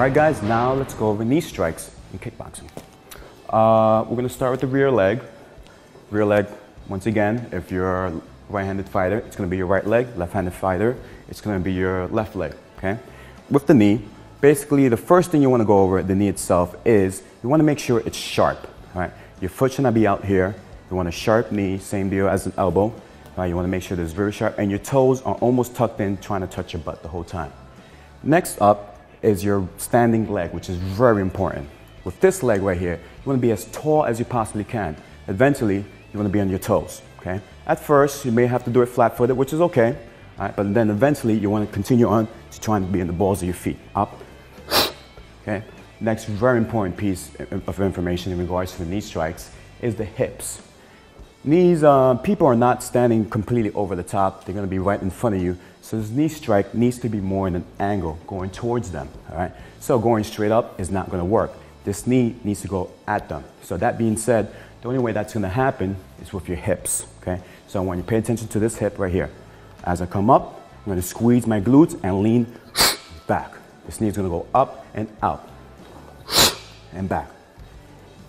All right, guys, now let's go over knee strikes in kickboxing. Uh, we're gonna start with the rear leg. Rear leg, once again, if you're a right-handed fighter, it's gonna be your right leg. Left-handed fighter, it's gonna be your left leg, okay? With the knee, basically the first thing you wanna go over the knee itself is you wanna make sure it's sharp, all right? Your foot should not be out here. You want a sharp knee, same deal as an elbow. Right? You wanna make sure that it's very sharp and your toes are almost tucked in, trying to touch your butt the whole time. Next up is your standing leg, which is very important. With this leg right here, you want to be as tall as you possibly can. Eventually, you want to be on your toes, okay? At first, you may have to do it flat-footed, which is okay, right? but then eventually you want to continue on to trying to be in the balls of your feet, up, okay? Next very important piece of information in regards to the knee strikes is the hips. Knees, uh, people are not standing completely over the top. They're going to be right in front of you. So this knee strike needs to be more in an angle, going towards them, all right? So going straight up is not going to work. This knee needs to go at them. So that being said, the only way that's going to happen is with your hips, okay? So I want you to pay attention to this hip right here. As I come up, I'm going to squeeze my glutes and lean back. This knee is going to go up and out and back.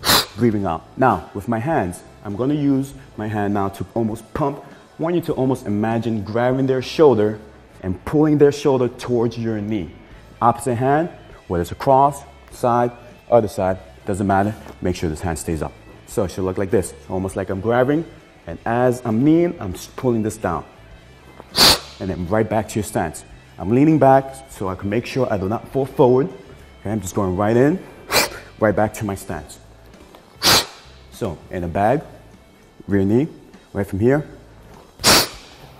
Breathing out. Now, with my hands, I'm going to use my hand now to almost pump. Want you to almost imagine grabbing their shoulder and pulling their shoulder towards your knee. Opposite hand, whether it's across, side, other side, doesn't matter. Make sure this hand stays up. So it should look like this. almost like I'm grabbing, and as I'm kneeing, I'm pulling this down. And then right back to your stance. I'm leaning back so I can make sure I do not fall forward. Okay, I'm just going right in, right back to my stance. So in a bag, rear knee, right from here.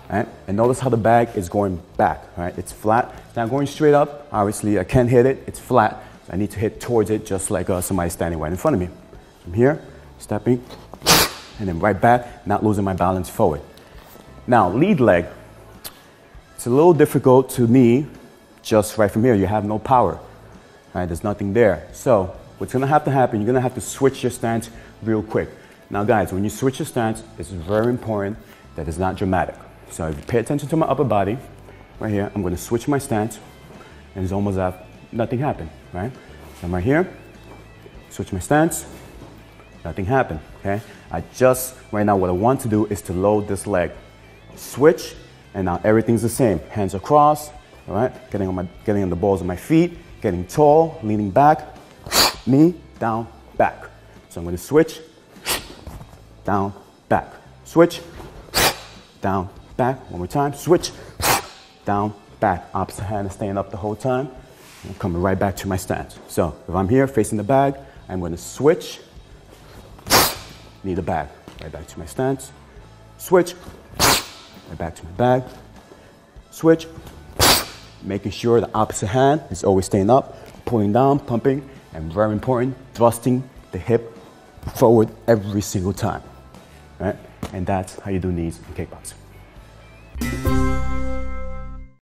Right? And notice how the bag is going back, right? It's flat. Not going straight up. Obviously, I can't hit it. It's flat. So I need to hit towards it just like uh, somebody standing right in front of me. From here, stepping, and then right back, not losing my balance forward. Now, lead leg. It's a little difficult to knee just right from here. You have no power. Right? There's nothing there. So what's going to have to happen, you're going to have to switch your stance real quick. Now, guys, when you switch your stance, it's very important that it's not dramatic. So if you pay attention to my upper body, right here, I'm going to switch my stance, and it's almost as nothing happened, right? So I'm right here, switch my stance, nothing happened, okay? I just, right now, what I want to do is to load this leg. Switch, and now everything's the same. Hands across, all right? Getting on, my, getting on the balls of my feet, getting tall, leaning back, knee, down, back. So I'm going to switch, down, back. Switch, down, back. One more time. Switch, down, back. Opposite hand is staying up the whole time. I'm coming right back to my stance. So if I'm here facing the bag, I'm going to switch, knee the bag. Right back to my stance. Switch, right back to my bag. Switch, making sure the opposite hand is always staying up, pulling down, pumping, and very important, thrusting the hip forward every single time. Right? And that's how you do knees in kickboxing. Bye.